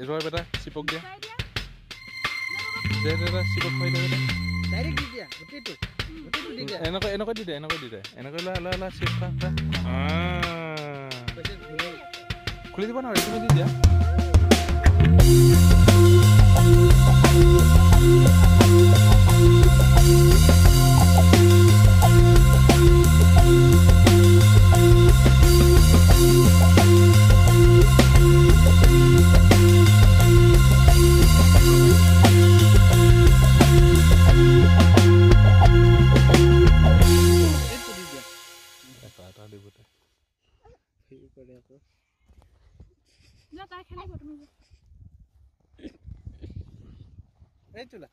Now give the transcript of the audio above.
এইযোৰ চিপক দিয়া চিপকৈ এনেকৈ দি দিয়ে এনেকৈ দি দিয়ে এনেকৈ লৈ লৈ চিপ খোৱা খুলি দিব নোৱাৰি তুমি দি দিয়া इकडे आता. जाता खाली बरं म्हणजे ए तुला.